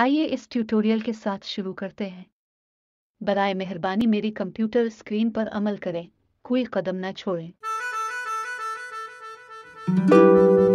आइए इस ट्यूटोरियल के साथ शुरू करते हैं। बरए मेहरबानी मेरी कंप्यूटर स्क्रीन पर अमल करें। कोई कदम न छोड़ें।